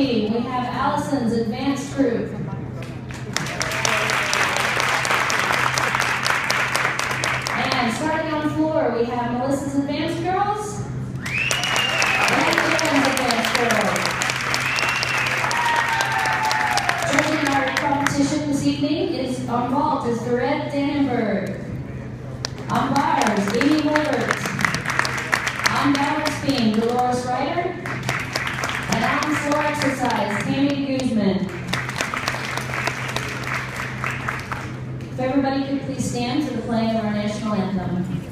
ballot we have Allison's advanced group. And starting on the floor, we have Melissa's advanced girls and. Judging our competition this evening is on vault is Dorette Dannenberg. On bars, Amy Woodard. On balance beam, Dolores Ryder. And on floor exercise, Tammy Guzman. If everybody could please stand for the playing of our national anthem.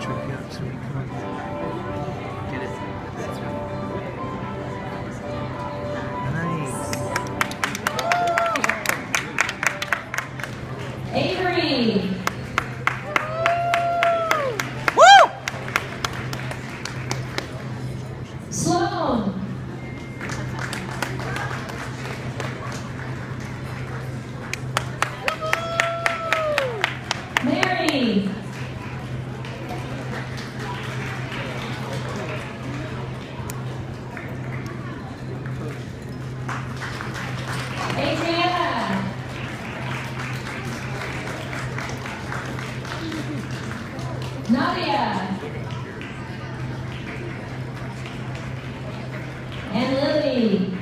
check out some Nadia. And Lily.